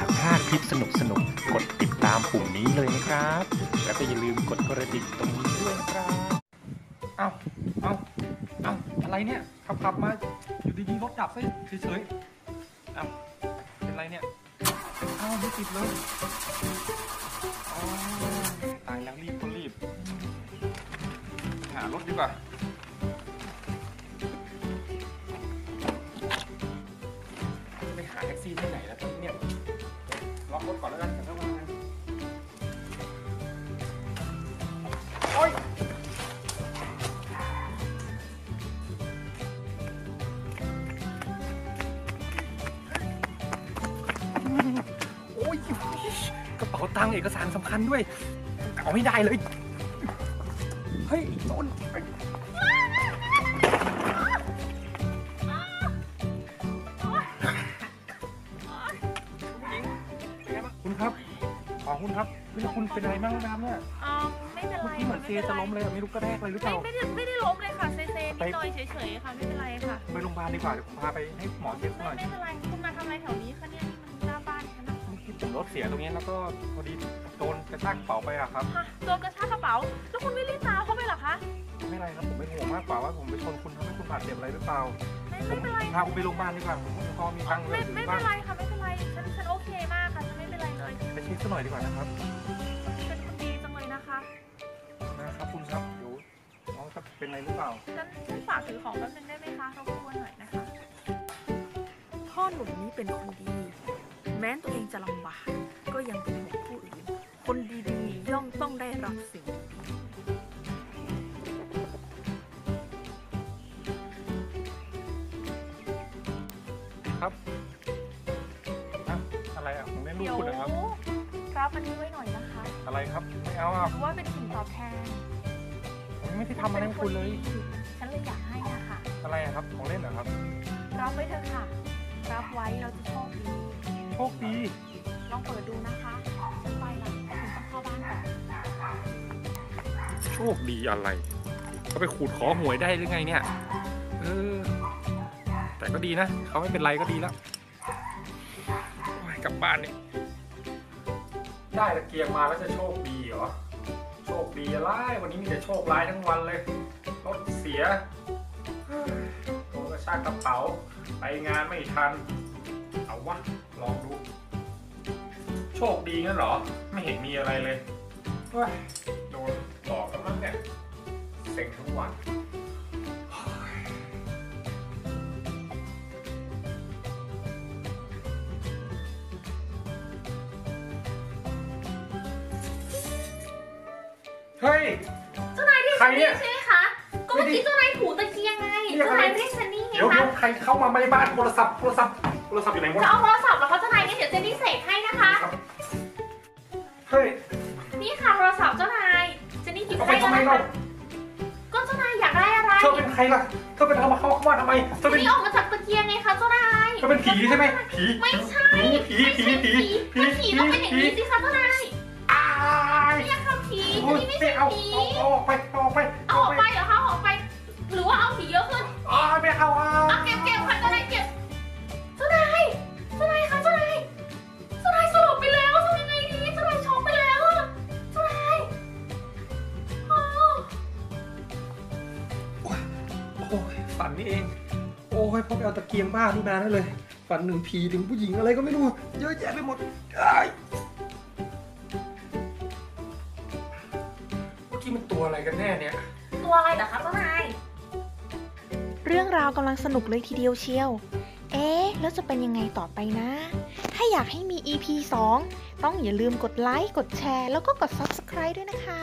ากพลาดคลิปสนุกๆกดติดตามปุ่มนี้เลยนะครับ แล้วก็อย่าลืมกดกระดิ่งตรงนี้ด้วยนะครับเอาเอาเอาอะไรเนี่ยขับขับมาอยู่ดีๆรถดับซะเฉยๆเอาเป็นไรเนี่ยเอาไม่ติดเลยตายแล้วรีบก็รีบ หารถดีกว่าจะไปหาแท็กซี่ที่ไหนแล้วตอนนี้เนี่ย รถก่อนแล้วกันเดี๋ยวค่อยว่าโอ๊ยโอ้ยกระเป๋าตังค์เอกสารสำคัญด้วยเอาไม่ได้เลย เฮ้ยโจน ขอคุณครับเฮ้ยคุณเป็นอะไรบ้างน้ำเนี่ยอ๋อไม่เป็นไรเมื่อกี้เหมือนเซจะล้มเลยอะไม่รู้กระแทกอะไรหรือเปไม่ล่าไม่ได้ไม่ได้ล้มเลยค่ะเซเซนิดหน่อยเฉยๆค่ะไม่เป็นไรค่ะไปโรงพยาบาลดีกว่าเดี๋ยวผมพาไปให้หมอเช็คหน่อยไม่เป็นไรคุณมาทำอะไรแถวนี้คะเนี่ยนี่มันหน้าบ้านฉันนะเมื่อกี้ผมรถเสียตรงนี้แล้วก็พอดีโดนกระชากกระเป๋าไปอะครับฮะโดนกระชากกระเป๋า แล้วคุณไม่รีบตามเขาไปเหรอคะไม่เป็นไรครับผมเป็นห่วงมากกว่าว่าผมไปชนคุณทำให้คุณบาดเจ็บอะไรหรือเปล่าไม่ผไม่มเป็นไรพาคุณไปโรงพยาบาลดีกว่าผมพอมีตังค์เลไม่ยอยู่ไม่บ้าเป็นนไรค่ะไม่เป็นไรฉันฉันโอเคมากค่ะฉัน ไม่เป็นไรเลยไปเช็คซะหน่อยดีกว่านะครับเป็นคนดีจังเลยนะคะนะครับคุณครับเดี๋ยวน้องจะเป็นอะไรหรือเปล่าฉันฉันฝากถือของแป๊บนึงได้ไหมคะรบกวนหน่อยนะคะ พ่อหนุ่มนี้เป็นคนดี แม้ตัวเองจะลำบากก็ยังเป็นห่วงผู้อื่น คนดีๆ ย่อมต้องได้รับสิ่งดีครับอะอะไรอะผมเล่นลูกเดี๋ยวคุณนะครับ รับอันนี้ไว้หน่อยนะคะอะไรครับ ไม่เอาอะถือว่าเป็นสิ่งตอบแทนผมไม่ได้ทำอะไรให้คุณเลยฉันเลยอยากให้อะค่ะอะไรอะครับของเล่นเหรอครับรับไว้เถอะค่ะ รับไว้เราจะโชคดีโชคดีลองเปิดดูนะคะฉันไปละคุณต้องเข้าบ้านก่อนโชคดีอะไรเขาไปขูดขอหวยได้หรือไงเนี่ยเออแต่ก็ดีนะเขาไม่เป็นไรก็ดีแล้วโอ้ยกลับบ้านเนี่ย ได้ตะเกียงมาแล้วจะโชคดีเหรอ โชคดีอะไรวันนี้มีแต่โชคร้ายทั้งวันเลย รถเสียโดนกระชากกระเป๋า ไปงานไม่ทัน เอาวะ ลองดู โชคดีงั้นเหรอ ไม่เห็นมีอะไรเลยโดนหลอกกันมั้งเนี่ยเซ็งทั้งวัน เฮ้ย เจ้านายเรียกใครฉันเนี่นี่ยใช่ไหมคะ ก็เมื่อกี้เจ้านายถูตะเกียงไงเรียกเจ้าอะไรนายเรียกฉันนี่ไงเดี๋ยวคะเดี๋ยวใครเข้ามาในบ้านโทรศัพท์โทรศัพท์โทรศัพท์อยู่ไหนวะจะเอาโทรศัพท์เหรอคะเจ้านายงั้นเดี๋ยวเจนนี่เสกให้นะคะ เฮ้ยนี่ค่ะโทรศัพท์เจ้านายเจนนี่หยิบเอาไปให้ทำไมแล้วนะเราคะก็เจ้านายอยากได้อะไรเธอเป็นใครล่ะ เธอเป็นเข้ามาเข้าเข้ามาทำไม เธเจอนเป็นนี่ออกมาจากตะเกียงไงคะเจ้านาย เธอเป็นผีใช่ไหมผีไม่ใช่ผีผีผีผีถ้าผีต้องเป็นอย่างนี้สิคะเจ้านายอ้าย เรียกค่ะผีเจโอ้นยนี่ไม่ไม่ใช่เอาผีเอาเอาออกไปเอาออกไปเอาออกไปเหรอคะเอาออกไป หรือว่าเอาผีเยอะขึ้นอ้าไม่เอาอะเอาเก็บเก็บค่ะเจ้านายเก็บเจ้านายเจ้านายคะเจ้านายเจ้านายสลบไปแล้วทำยังไงดีเจ้านายช็อกไปแล้วอะเจ้านายอ๋อโอ้ยฝันนี่เอง โอ้ยพ่อไปเอาตะเกียงบ้านี่มาได้เลย ฝันหนึ่งผีถึงผู้หญิงอะไรก็ไม่รู้ เยอะแยะไปหมดอ้ายเมื่อกี้ ตัวอะไรกันแน่เนี่ย ตัวอะไรเหรอคะเจ้านาย เรื่องราวกำลังสนุกเลยทีเดียวเชียว เอ๊ะ แล้วจะเป็นยังไงต่อไปนะ ถ้าอยากให้มี EP 2 ต้องอย่าลืมกดไลค์ กดแชร์ แล้วก็กด Subscribe ด้วยนะคะ